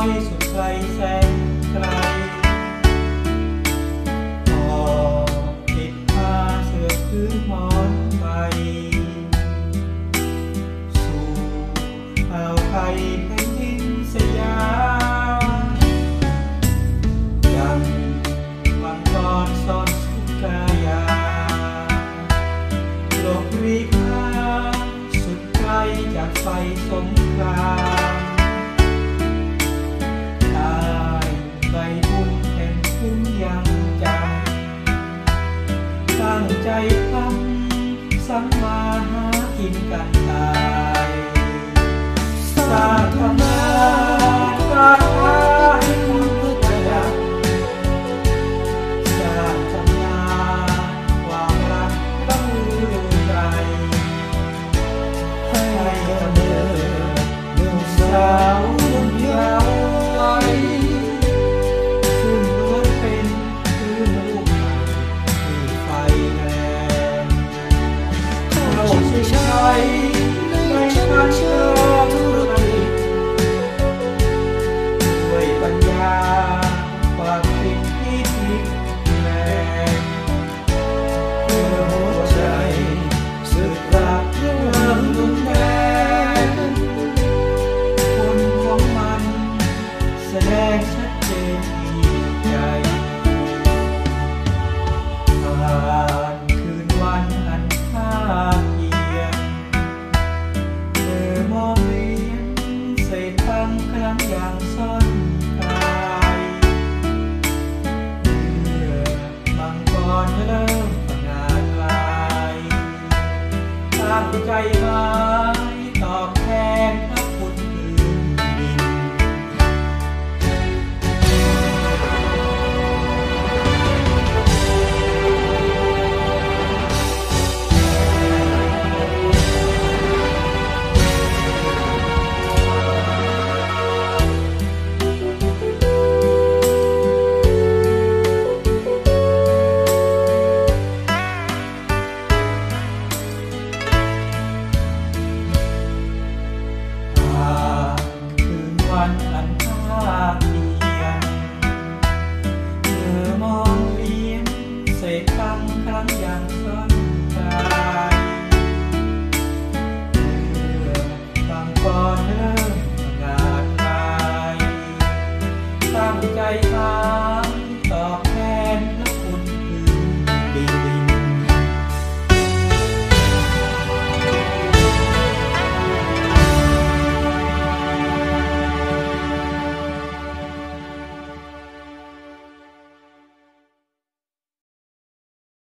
อยสุดไกลแสนไกลพอบติดผ้าเสื้อพื้นหอนไป สู่อาวไทยแผ่นดินสยามยังมังกรซ่อนสุกายาลบรีพาสุดไกลจากไฟสงคราม กินกันตา ใจเา